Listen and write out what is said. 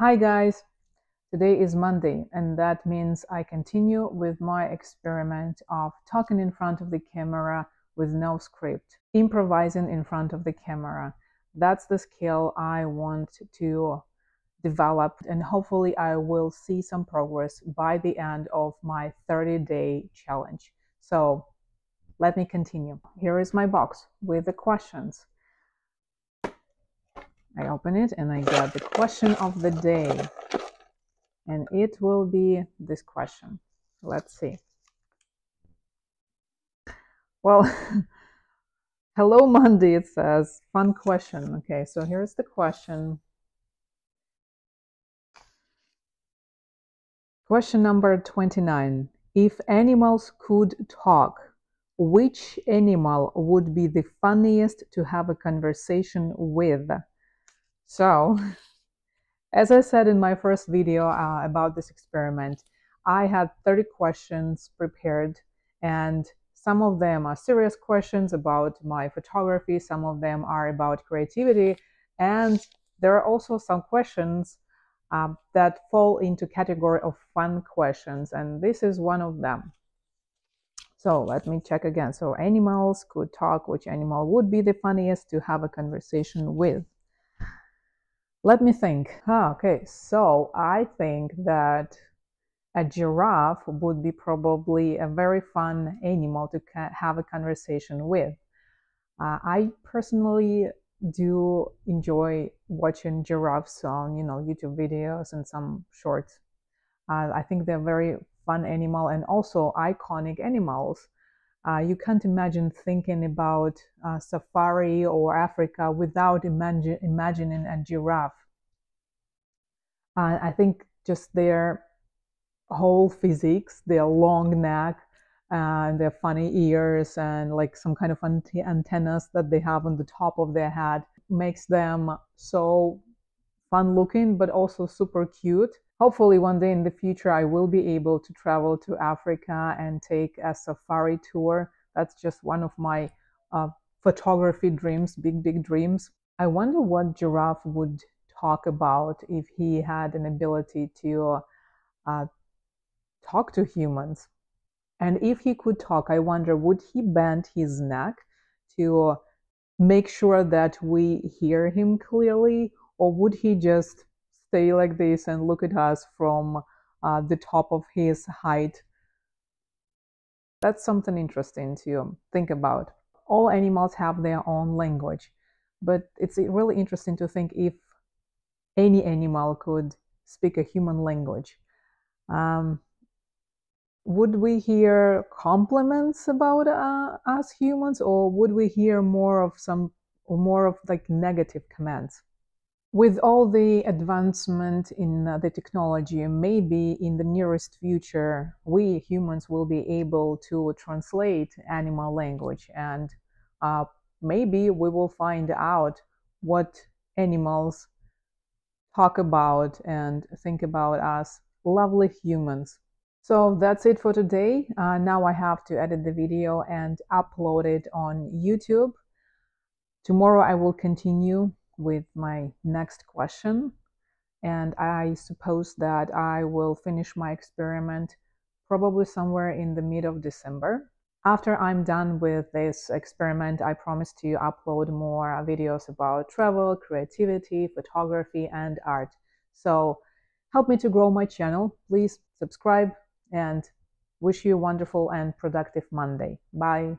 Hi guys, today is Monday and that means I continue with my experiment of talking in front of the camera with no script, improvising in front of the camera. That's the skill I want to develop and hopefully I will see some progress by the end of my 30 day challenge. So let me continue. Here is my box with the questions. I open it and I get the question of the day. And it will be this question. Let's see. Well, hello Monday, it says. Fun question. Okay, so here's the question. Question number 29. If animals could talk, which animal would be the funniest to have a conversation with? So, as I said in my first video uh, about this experiment, I had 30 questions prepared and some of them are serious questions about my photography, some of them are about creativity, and there are also some questions uh, that fall into category of fun questions, and this is one of them. So let me check again. So animals could talk. Which animal would be the funniest to have a conversation with? Let me think. Okay, so I think that a giraffe would be probably a very fun animal to have a conversation with. Uh, I personally do enjoy watching giraffes on, you know, YouTube videos and some shorts. Uh, I think they're very fun animal and also iconic animals. Uh, you can't imagine thinking about uh, safari or Africa without imagine, imagining a giraffe. Uh, I think just their whole physiques, their long neck, and their funny ears, and like some kind of antennas that they have on the top of their head makes them so fun looking, but also super cute hopefully one day in the future I will be able to travel to Africa and take a safari tour. That's just one of my uh, photography dreams, big, big dreams. I wonder what giraffe would talk about if he had an ability to uh, talk to humans. And if he could talk, I wonder, would he bend his neck to make sure that we hear him clearly, or would he just stay like this and look at us from uh, the top of his height. That's something interesting to think about. All animals have their own language, but it's really interesting to think if any animal could speak a human language. Um, would we hear compliments about uh, us humans, or would we hear more of some, or more of like negative comments? With all the advancement in uh, the technology, maybe in the nearest future, we humans will be able to translate animal language and uh, maybe we will find out what animals talk about and think about us lovely humans. So that's it for today. Uh, now I have to edit the video and upload it on YouTube. Tomorrow I will continue with my next question. And I suppose that I will finish my experiment probably somewhere in the mid of December. After I'm done with this experiment, I promise to upload more videos about travel, creativity, photography, and art. So help me to grow my channel. Please subscribe and wish you a wonderful and productive Monday. Bye.